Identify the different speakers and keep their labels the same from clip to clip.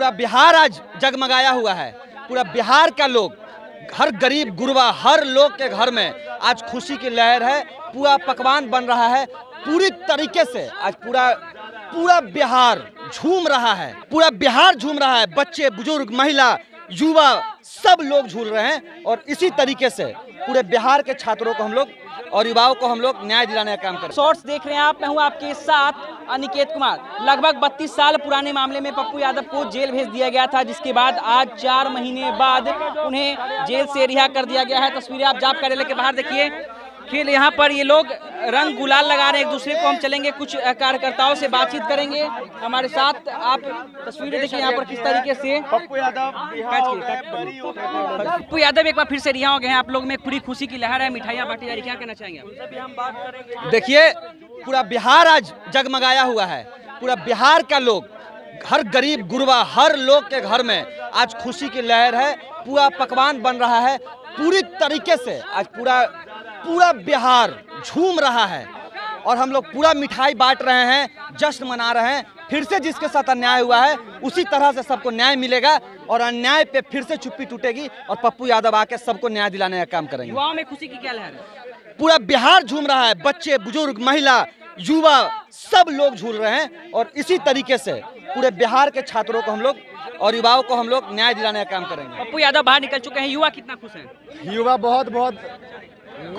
Speaker 1: पूरा बिहार आज जगमगाया हुआ है। पूरा बिहार का लोग, हर गरीब गुरबा, हर लोग के घर में आज खुशी की लहर है। पूरा पकवान बन रहा है। पूरी तरीके से आज पूरा पूरा बिहार झूम रहा है। पूरा बिहार झूम रहा है। बच्चे, बुज़ुर्ग, महिला, युवा, सब लोग झूल रहे हैं और इसी तरीके से पूरे बिहार के छात्रों को हम लोग और युवाओं को हम लोग न्याय दिलाने का काम करें
Speaker 2: शॉर्ट्स देख रहे हैं आप, मैं हूँ आपके साथ अनिकेत कुमार। लगभग 32 साल पुराने मामले में पप्पू यादव को जेल भेज दिया गया था, जिसके बाद आज चार महीने बाद उन्हें जेल से रिहा कर दिया गया है। तस्वीरें आप जाप कार्यालय के बाहर देखिए फिर यहाँ पर ये लोग रंग गुलाल लगा रहे हैं एक दूसरे को हम चलेंगे कुछ कार्यकर्ताओं से बातचीत करेंगे। हमारे साथ आप तस्वीरें देखिए यहाँ पर किस तरीके से
Speaker 3: पप्पू यादव
Speaker 2: पप्पू यादव एक बार फिर से रिहा हो गए हैं। आप लोग में पूरी खुशी की लहर है मिठाइयाँ बांटी जा रही क्या कहना चाहेंगे
Speaker 1: देखिए पूरा बिहार आज जगमगाया हुआ है। पूरा बिहार का लोग हर गरीब गुरबा हर लोग के घर में आज खुशी की लहर है। पूरा पकवान बन रहा है। पूरी तरीके से आज पूरा पूरा बिहार झूम रहा है। और हम लोग पूरा मिठाई बांट रहे हैं जश्न मना रहे हैं। फिर से जिसके साथ अन्याय हुआ है उसी तरह से सबको न्याय मिलेगा और अन्याय पे फिर से चुप्पी टूटेगी और पप्पू यादव आके सबको न्याय दिलाने का काम करेंगे।
Speaker 2: युवाओं में खुशी की क्या लहर है?
Speaker 1: पूरा बिहार झूम रहा है बच्चे बुज़ुर्ग महिला युवा सब लोग झूल रहे हैं और इसी तरीके से पूरे बिहार के छात्रों को हम लोग और युवाओं को हम लोग न्याय दिलाने का काम करेंगे।
Speaker 2: पप्पू यादव बाहर निकल चुके हैं युवा कितना खुश हैं?
Speaker 3: युवा बहुत बहुत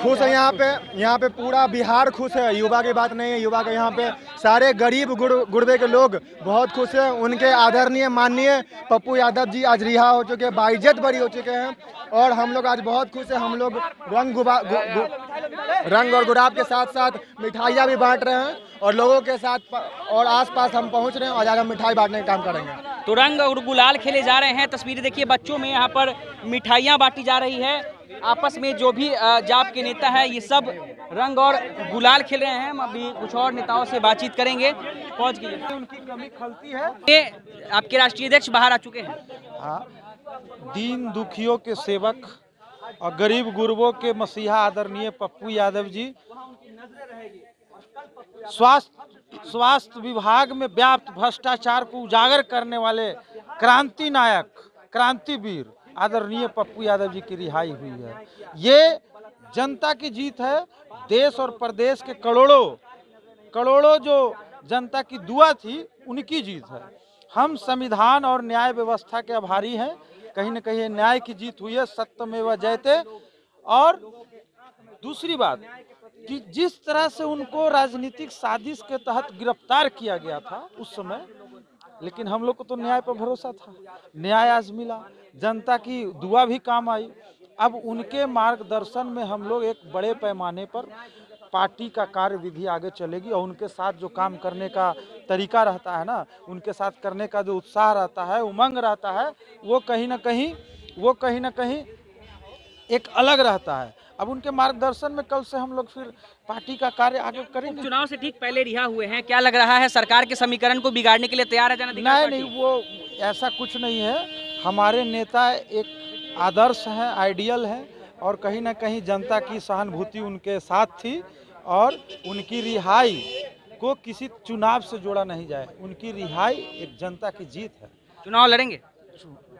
Speaker 3: खुश है यहाँ पे यहाँ पे पूरा बिहार खुश है। युवा की बात नहीं है युवा के यहाँ पे सारे गरीब गुड़ गुड़बे के लोग बहुत खुश हैं। उनके आदरणीय माननीय पप्पू यादव जी आज रिहा हो चुके हैं बाइज्जत बरी हो चुके हैं और हम लोग आज बहुत खुश हैं। हम लोग रंग गुबा गु, गु, रंग और गुलाब के साथ साथ मिठाइयाँ भी बांट रहे हैं और लोगों के साथ और आसपास हम पहुँच रहे हैं और हम मिठाई बांटने का काम करेंगे।
Speaker 2: तो रंग और गुलाल खेले जा रहे हैं। तस्वीरें देखिए बच्चों में यहाँ पर मिठाइयाँ बांटी जा रही है। आपस में जो भी जाप के नेता है ये सब रंग और गुलाल खेल रहे हैं। हम अभी कुछ और नेताओं से बातचीत करेंगे। पहुँच गए
Speaker 3: उनकी कमी खलती है।
Speaker 2: ये आपके राष्ट्रीय अध्यक्ष बाहर आ चुके हैं।
Speaker 4: हाँ। दीन दुखियों के सेवक और गरीब गुरबों के मसीहा आदरणीय पप्पू यादव जी। स्वास्थ्य स्वास्थ्य विभाग में व्याप्त भ्रष्टाचार को उजागर करने वाले क्रांति नायक क्रांतिवीर आदरणीय पप्पू यादव जी की रिहाई हुई है। ये जनता की जीत है। देश और प्रदेश के करोड़ों करोड़ों जो जनता की दुआ थी, उनकी जीत है। हम संविधान और न्याय व्यवस्था के आभारी हैं। कहीं ना कहीं न्याय की जीत हुई है, सत्यमेव जयते। और दूसरी बात कि जिस तरह से उनको राजनीतिक साजिश के तहत गिरफ़्तार किया गया था, उस समय लेकिन हम लोग को तो न्याय पर भरोसा था। न्याय आज मिला। जनता की दुआ भी काम आई। अब उनके मार्गदर्शन में हम लोग एक बड़े पैमाने पर पार्टी का कार्य विधि आगे चलेगी और उनके साथ जो काम करने का तरीका रहता है ना, उनके साथ करने का जो उत्साह रहता है, उमंग रहता है, वो कहीं ना कहीं, वो कहीं ना कहीं एक अलग रहता है। अब उनके मार्गदर्शन में कल से हम लोग फिर पार्टी का कार्य आगे करेंगे।
Speaker 2: चुनाव से ठीक पहले रिहा हुए हैं? क्या लग रहा है सरकार के समीकरण को बिगाड़ने के लिए तैयार है जन
Speaker 4: नहीं? नहीं वो ऐसा कुछ नहीं है। हमारे नेता एक आदर्श हैं आइडियल हैं और कहीं ना कहीं जनता की सहानुभूति उनके साथ थी और उनकी रिहाई को किसी चुनाव से जोड़ा नहीं जाए। उनकी रिहाई एक जनता की जीत है।
Speaker 2: चुनाव लड़ेंगे?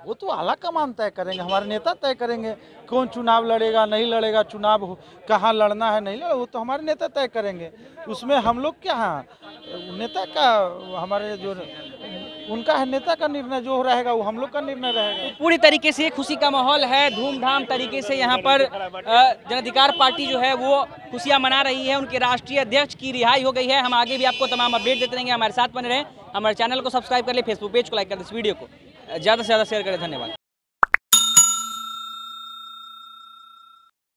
Speaker 4: वो तो आला कमान तय करेंगे, हमारे नेता तय करेंगे, कौन चुनाव लड़ेगा, नहीं लड़ेगा, चुनाव कहाँ लड़ना है, नहीं लड़ना, वो तो हमारे नेता तय करेंगे। उसमें हम लोग क्या हैं? नेता का, हमारे जो, उनका है नेता का निर्णय, जो रहेगा, वो हम लोग का निर्णय रहेगा।
Speaker 2: पूरी तरीके से खुशी का माहौल है, धूमधाम तरीके से यहाँ पर जन अधिकार पार्टी जो है, वो खुशियाँ मना रही है, उनके राष्ट्रीय अध्यक्ष की रिहाई हो गई है। हम आगे भी आपको तमाम अपडेट देते रहेंगे, हमारे साथ बने रहें। हमारे चैनल को सब्सक्राइब कर ले, फेसबुक पेज को लाइक कर दे इस वीडियो को। ज़्यादा से ज़्यादा शेयर करें धन्यवाद।